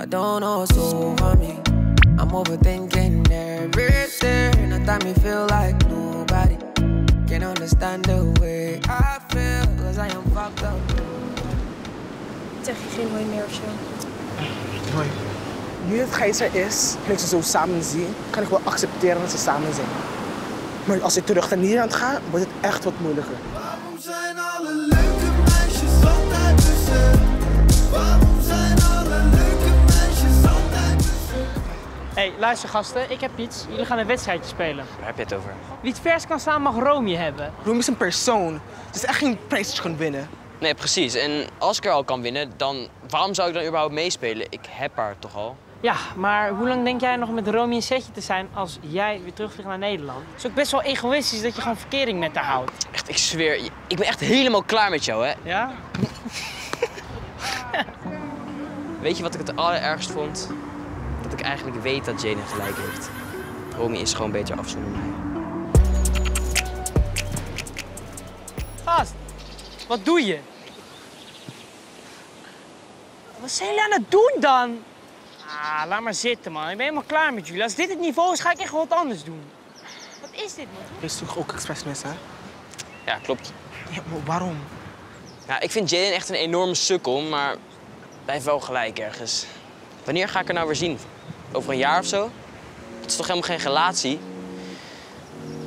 I don't know what's over me. I'm overthinking everything. That time me feel like nobody can understand the way I feel. Cause I am fucked up. Zeg je geen mooi meer of zo? Hoi. Nu dat Gijs er is en ik ze zo samen zie, kan ik wel accepteren dat ze samen zijn. Maar als ik terug naar Nederland ga, wordt het echt wat moeilijker. Hey, luister gasten, ik heb iets. Jullie gaan een wedstrijdje spelen. Waar heb je het over? Wie het vers kan staan mag Romy hebben. Roem is een persoon. Het is echt geen prijs dat je kan winnen. Nee, precies. En als ik er al kan winnen, dan waarom zou ik dan überhaupt meespelen? Ik heb haar toch al? Ja, maar hoe lang denk jij nog met Romy een setje te zijn als jij weer terugvliegt naar Nederland? Het is ook best wel egoïstisch dat je gewoon verkering met haar houdt. Echt, ik zweer, ik ben echt helemaal klaar met jou, hè? Ja? Weet je wat ik het allerergst vond? Dat ik eigenlijk weet dat Jane gelijk heeft. Romy is gewoon beter af zonder mij. Gast, wat doe je? Wat zijn jullie aan het doen dan? Ah, laat maar zitten, man. Ik ben helemaal klaar met jullie. Als dit het niveau is, ga ik echt wat anders doen. Wat is dit, man? Je is toch ook expressmes, hè? Ja, klopt. Ja, maar waarom? Ja, ik vind Jane echt een enorme sukkel, maar hij heeft wel gelijk ergens. Wanneer ga ik haar nou weer zien? Over een jaar of zo? Het is toch helemaal geen relatie?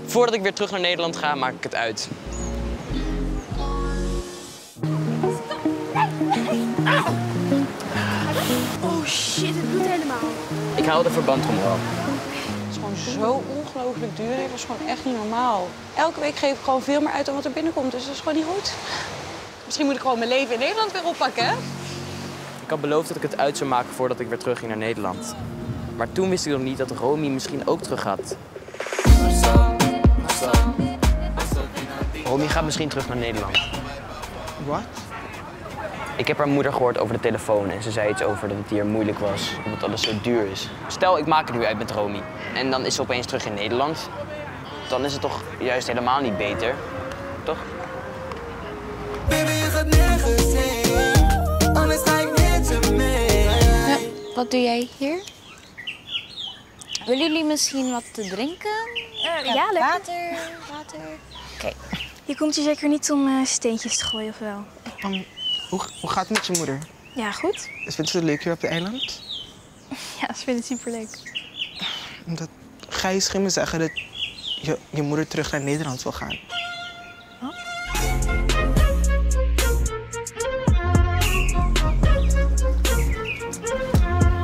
Voordat ik weer terug naar Nederland ga, maak ik het uit. Oh shit, het doet helemaal. Ik hou de verband om wel. Het is gewoon zo ongelooflijk duur. Dat is gewoon echt niet normaal. Elke week geef ik gewoon veel meer uit dan wat er binnenkomt. Dus dat is gewoon niet goed. Misschien moet ik gewoon mijn leven in Nederland weer oppakken, hè? Ik had beloofd dat ik het uit zou maken voordat ik weer terugging naar Nederland. Maar toen wist ik nog niet dat Romy misschien ook terug gaat. Romy gaat misschien terug naar Nederland. Wat? Ik heb haar moeder gehoord over de telefoon en ze zei iets over dat het hier moeilijk was, omdat alles zo duur is. Stel, ik maak het nu uit met Romy en dan is ze opeens terug in Nederland. Dan is het toch juist helemaal niet beter, toch? Baby, je gaat nergens heen. Anders ga ik met je mee. Wat doe jij hier? Willen jullie misschien wat te drinken? ja, lekker. Water, water. Oké. Je komt hier zeker niet om eh, steentjes te gooien, of wel? Um, hoe, hoe gaat het met je moeder? Ja, goed. Vindt ze het leuk hier op de eiland? Ja, ze vinden het superleuk. Omdat Gijs ging me zeggen dat je, je moeder terug naar Nederland wil gaan.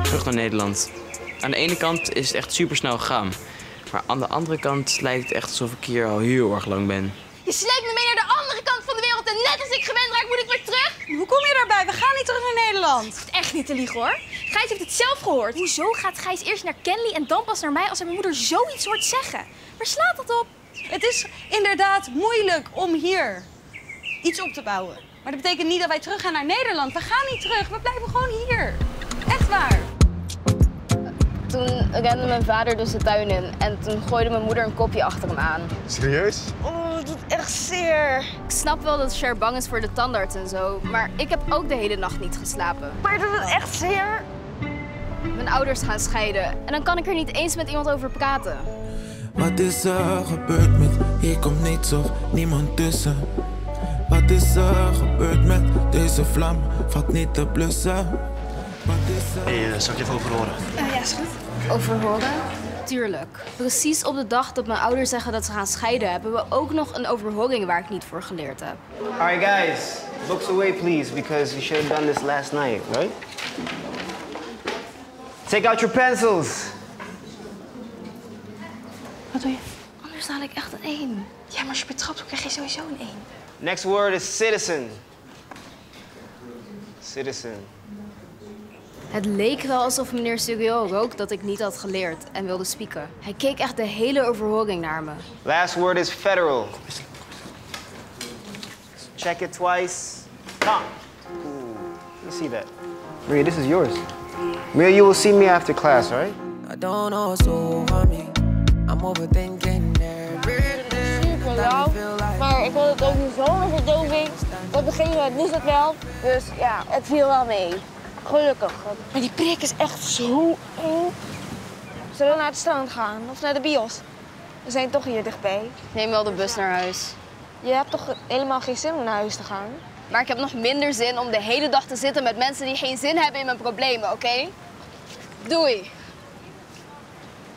Terug naar Nederland. Aan de ene kant is het echt super snel gegaan. Maar aan de andere kant lijkt het echt alsof ik hier al heel erg lang ben. Je sleept me mee naar de andere kant van de wereld en net als ik gewend raak, moet ik weer terug? Hoe kom je daarbij? We gaan niet terug naar Nederland. Echt niet te liegen, hoor. Gijs heeft het zelf gehoord. Hoezo gaat Gijs eerst naar Kenley en dan pas naar mij als hij mijn moeder zoiets hoort zeggen? Waar slaat dat op? Het is inderdaad moeilijk om hier iets op te bouwen. Maar dat betekent niet dat wij terug gaan naar Nederland. We gaan niet terug. We blijven gewoon hier. Echt waar. Toen rende mijn vader dus de tuin in en toen gooide mijn moeder een kopje achter hem aan. Serieus? Oh, dat doet echt zeer. Ik snap wel dat Cher bang is voor de tandarts en zo, maar ik heb ook de hele nacht niet geslapen. Maar doet het echt zeer? Mijn ouders gaan scheiden en dan kan ik er niet eens met iemand over praten. Wat is er gebeurd met hier komt niets of niemand tussen? Wat is er gebeurd met deze vlam? Valt niet te blussen. Hé, hey, zal ik je even overhoren? ja, is goed. Overhoren? Tuurlijk. Precies op de dag dat mijn ouders zeggen dat ze gaan scheiden, hebben we ook nog een overhoring waar ik niet voor geleerd heb. All right, guys, books away, please, because you should have done this last night, right? Take out your pencils. Wat doe je? Anders haal ik echt een één. Ja, maar als je betrapt wordt, krijg je sowieso een 1. Next word is citizen. Citizen. Het leek wel alsof meneer Studio rook dat ik niet had geleerd en wilde spieken. Hij keek echt de hele overhoring naar me. Last word is federal. Check it twice. Come. Ooh, let me see that. Maria, this is yours. Maria, you will see me after class, all right? I don't know what's over me. I'm overthinking everything. Super maar ik wil het ook niet zonder verdoving. Want degene het moest het wel, dus ja, het viel wel mee. Gelukkig. Maar die prik is echt zo eng. Zullen we naar het strand gaan of naar de bios? We zijn toch hier dichtbij. Neem wel de bus naar huis. Je hebt toch helemaal geen zin om naar huis te gaan? Maar ik heb nog minder zin om de hele dag te zitten met mensen die geen zin hebben in mijn problemen, oké? Doei.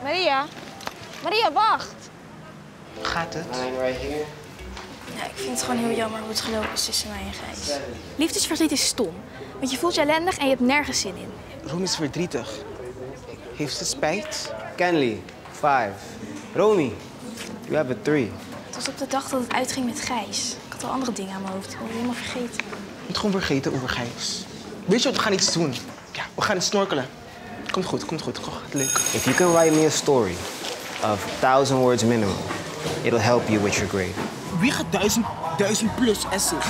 Maria. Maria, wacht. Gaat het? Ja, ik vind het gewoon heel jammer hoe het gelopen is tussen mij en Gijs. Liefdesverdriet is stom. Want je voelt je ellendig en je hebt nergens zin in. Romy is verdrietig. Heeft ze spijt? Kenley, five. Romy, you have a three. Het was op de dag dat het uitging met Gijs. Ik had al andere dingen aan mijn hoofd. Ik was helemaal vergeten. Je moet gewoon vergeten over Gijs. Weet je wat, we gaan iets doen. Ja, we gaan snorkelen. Komt goed, komt goed. Kom, gaat leuk. If you can write me a story of thousand words minimum, it'll help you with your grade. Wie gaat duizend, duizend plus essays?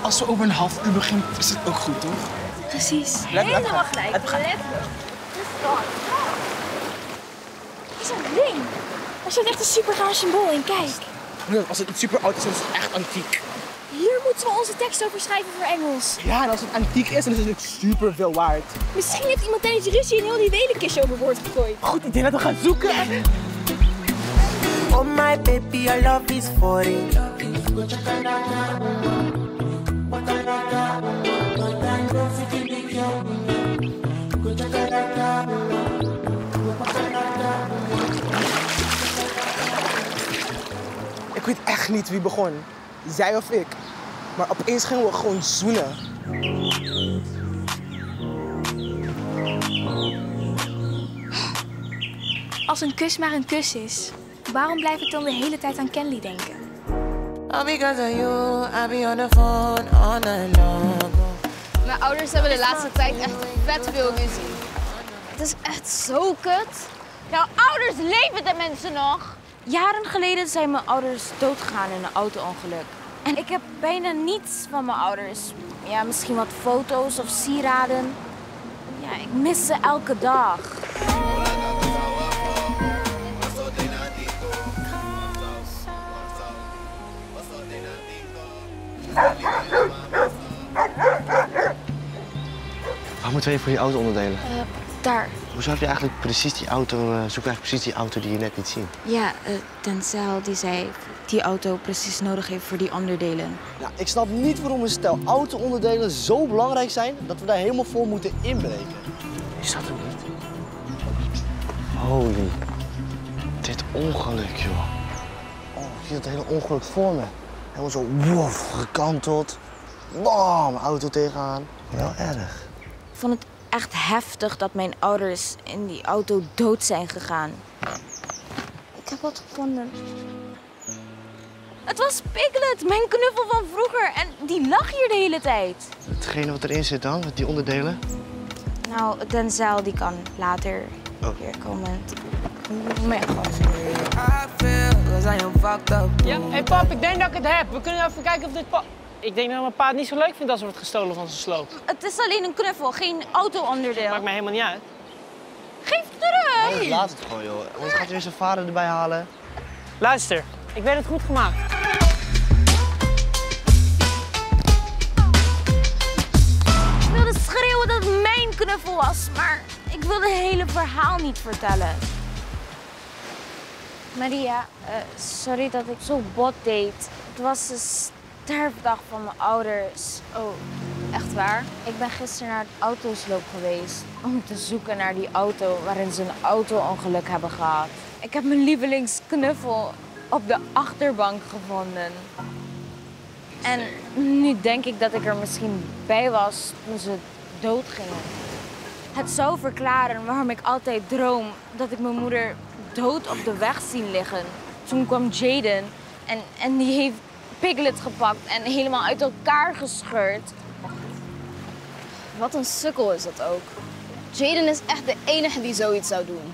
Als we over een half uur beginnen, is het ook goed, toch? Precies. Helemaal gelijk. Letterlijk. Dat is een ring. Er zit echt een super gaar symbool in. Kijk. Als het super oud is, dan is het echt antiek. Hier moeten we onze tekst over schrijven voor Engels. Ja, en als het antiek is, dan is het ook super veel waard. Misschien heeft iemand tijdens de ruzie een heel die welenkistje overboord gegooid. Goed idee, laten we gaan zoeken. Oh my baby, your love is for it. Ik weet echt niet wie begon. Zij of ik. Maar opeens gingen we gewoon zoenen. Als een kus maar een kus is, waarom blijf ik dan de hele tijd aan Kenley denken? All because of you, I be on the phone all night long. Mijn ouders hebben de laatste tijd echt vet veel ruzie. Het is echt zo kut. Jouw ouders leven de mensen nog. Jaren geleden zijn mijn ouders doodgegaan in een auto-ongeluk. En ik heb bijna niets van mijn ouders. Ja, misschien wat foto's of sieraden. Ja, ik mis ze elke dag. Waar moeten we even voor die auto onderdelen? daar. Hoezo heb je eigenlijk precies die auto, eh, zoek eigenlijk precies die auto die je net niet zien? Ja, uh, Denzel die zei die auto precies nodig heeft voor die onderdelen. Ja, ik snap niet waarom een stel auto-onderdelen zo belangrijk zijn dat we daar helemaal voor moeten inbreken. Is dat hem niet? Holy. Dit ongeluk, joh. Oh, ik zie dat hele ongeluk voor me. Helemaal zo woef, gekanteld. Bam, auto tegenaan. Wel erg. Ik vond het echt heftig dat mijn ouders in die auto dood zijn gegaan. Ik heb wat gevonden. Het was Piglet, mijn knuffel van vroeger. En die lag hier de hele tijd. Hetgene wat erin zit dan, die onderdelen? Nou, Denzel die kan later Oh. weer komen. Mijn god. Ja, hey pap, ik denk dat ik het heb. We kunnen even kijken of dit pa... Ik denk dat mijn pa het niet zo leuk vindt als er wordt gestolen van zijn sloop. Het is alleen een knuffel, geen auto-onderdeel. Maakt mij helemaal niet uit. Geef het terug! Laat het gewoon, joh. Anders gaat weer zijn vader erbij halen. Luister, ik weet het goed gemaakt. Ik wilde schreeuwen dat het mijn knuffel was, maar ik wilde het hele verhaal niet vertellen. Maria, eh, sorry dat ik zo bot deed. Het was de sterfdag van mijn ouders. Oh, echt waar? Ik ben gisteren naar het autosloop geweest om te zoeken naar die auto waarin ze een auto-ongeluk hebben gehad. Ik heb mijn lievelingsknuffel op de achterbank gevonden. En nu denk ik dat ik er misschien bij was toen ze dood gingen. Het zou verklaren waarom ik altijd droom dat ik mijn moeder dood op de weg zien liggen. Toen kwam Jaden en, en die heeft Piglet gepakt en helemaal uit elkaar gescheurd. Wat een sukkel is dat ook. Jaden is echt de enige die zoiets zou doen.